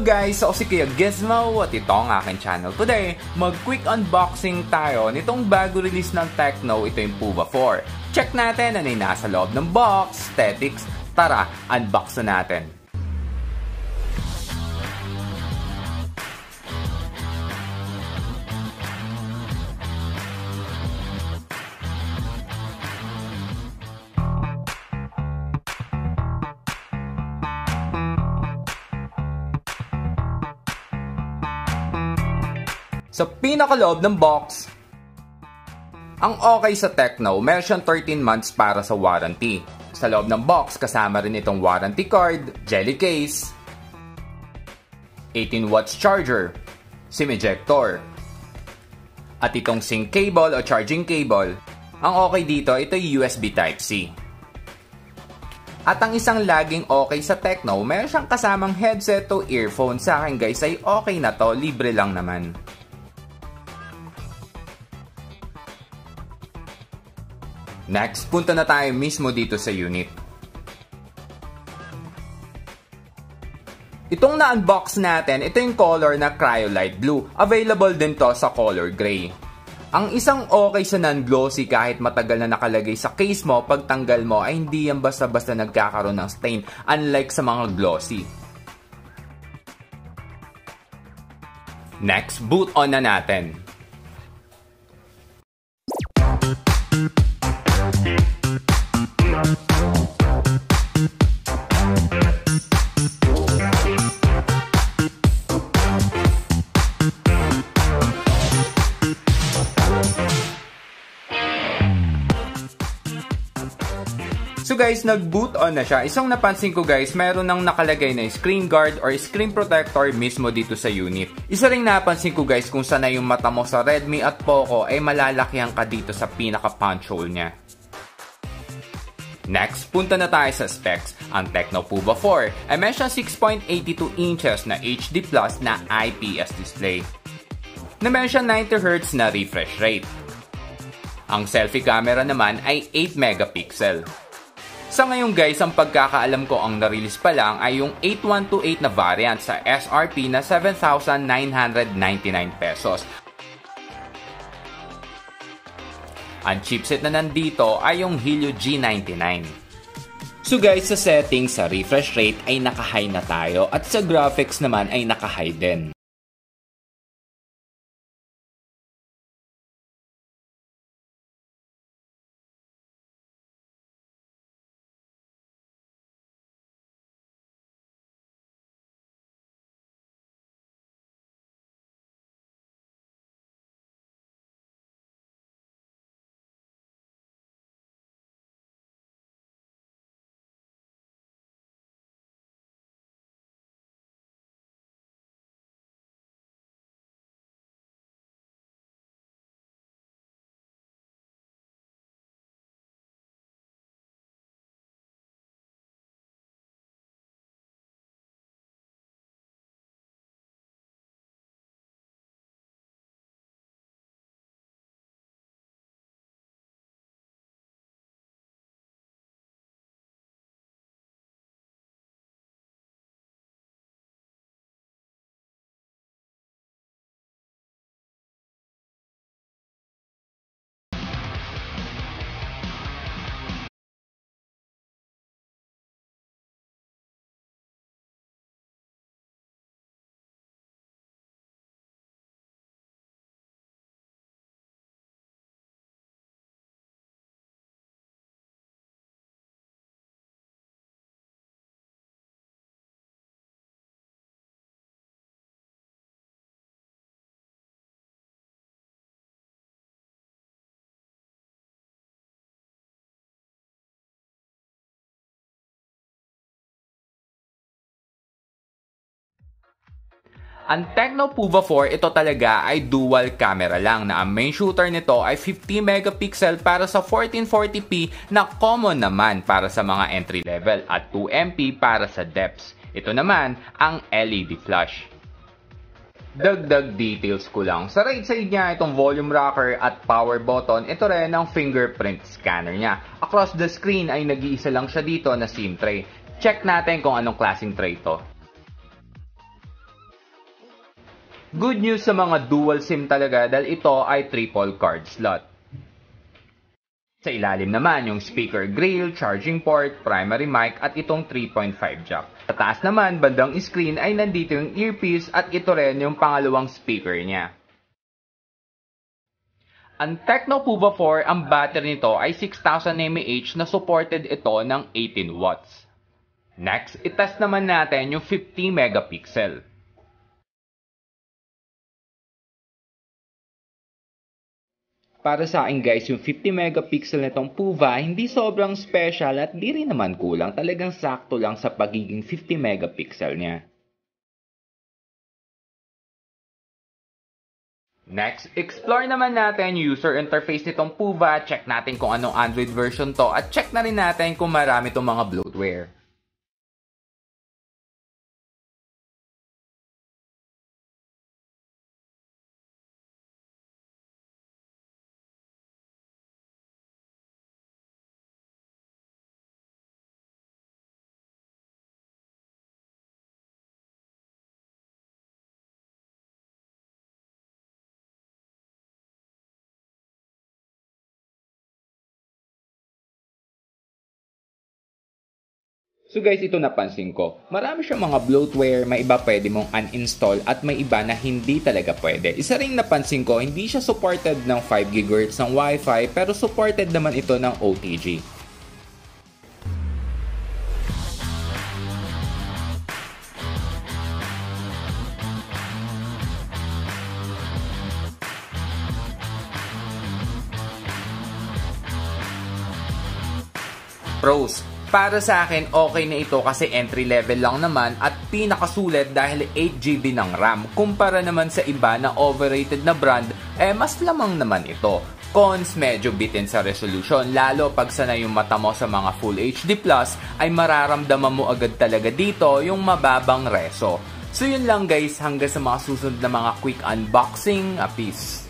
Guys! Ako si Kuya Gizmo at ito ang aking channel. Today, mag-quick unboxing tayo nitong bago release ng Tecno. Ito yung Puva 4. Check natin ano yung nasa loob ng box, aesthetics. Tara, unbox na natin. Sa pinakaloob ng box, ang okay sa Tecno, meron siyang 13 months para sa warranty. Sa loob ng box, kasama rin itong warranty card, jelly case, 18 watts charger, SIM ejector, at itong sync cable o charging cable. Ang okay dito, ito yung USB Type-C. At ang isang laging okay sa Tecno, meron siyang kasamang headset o earphone. Sa akin guys ay okay na to, libre lang naman. Next, punta na tayo mismo dito sa unit. Itong na-unbox natin, ito yung color na Cryolite Blue. Available din to sa color gray. Ang isang okay sa non-glossy kahit matagal na nakalagay sa case mo, pagtanggal mo ay hindi yan basta-basta nagkakaroon ng stain unlike sa mga glossy. Next, boot on na natin. Guys, nag-boot on na siya. Isang napansin ko guys, meron nang nakalagay na screen guard or screen protector mismo dito sa unit. Isa ring napansin ko guys kung sana yung mata mo sa Redmi at Poco ay malalakihan ka dito sa pinaka punch hole niya. Next, punta na tayo sa specs. Ang Tecno Puba 4 ay meron siyang 6.82 inches na HD Plus na IPS display. Na meron siyang 90Hz na refresh rate. Ang selfie camera naman ay 8 megapixel. Sa ngayon guys, ang pagkakaalam ko ang na-release pa lang ay yung 8128 na variant sa SRP na 7,999 pesos. Ang chipset na nandito ay yung Helio G99. So guys, sa settings sa refresh rate ay naka-high na tayo at sa graphics naman ay naka-high din. Ang Tecno Puva 4, ito talaga ay dual camera lang na ang main shooter nito ay 50 megapixel para sa 1440p na common naman para sa mga entry level at 2MP para sa depths. Ito naman ang LED flash. Dagdag details ko lang. Sa right side niya, itong volume rocker at power button, ito rin ang fingerprint scanner niya. Across the screen ay nag-iisa lang siya dito na SIM tray. Check natin kung anong klaseng tray to. Good news sa mga dual SIM talaga dahil ito ay triple card slot. Sa ilalim naman yung speaker grill, charging port, primary mic at itong 3.5 jack. Sa taas naman, bandang screen ay nandito yung earpiece at ito rin yung pangalawang speaker niya. Ang Tecno Puva 4, ang battery nito ay 6000 mAh na supported ito ng 18 watts. Next, itest naman natin yung 50 megapixel. Para sa akin guys, yung 50 megapixel nitong Puva, hindi sobrang special at di rin naman kulang. Talagang sakto lang sa pagiging 50 megapixel niya. Next, explore naman natin user interface nitong Puva. Check natin kung anong Android version to at check na rin natin kung marami itong mga bloatware. So guys, ito napansin ko. Marami siyang mga bloatware, may iba pwede mong uninstall at may iba na hindi talaga pwede. Isa ring napansin ko, hindi siya supported ng 5 GHz ng Wi-Fi pero supported naman ito ng OTG. Pros, para sa akin, okay na ito kasi entry level lang naman at pinakasulit dahil 8GB ng RAM. Kumpara naman sa iba na overrated na brand, eh mas lamang naman ito. Cons, medyo bitin sa resolution, lalo pag sanay yung mata mo sa mga Full HD+, ay mararamdaman mo agad talaga dito yung mababang reso. So yun lang guys, hanggang sa mga susunod na mga quick unboxing, peace.